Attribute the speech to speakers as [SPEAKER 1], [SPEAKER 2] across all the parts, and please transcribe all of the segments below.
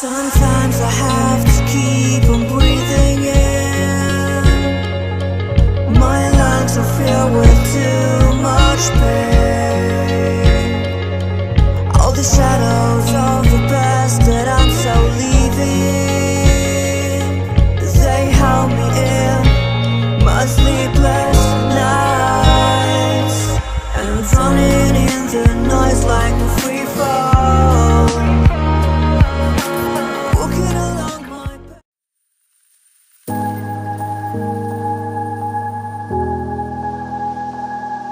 [SPEAKER 1] Sometimes I have to keep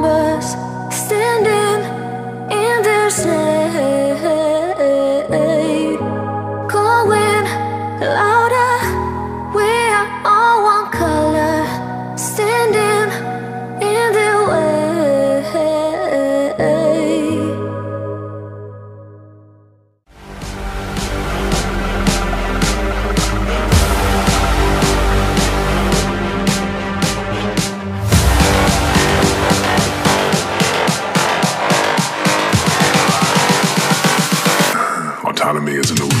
[SPEAKER 2] numbers standing Me is an illusion.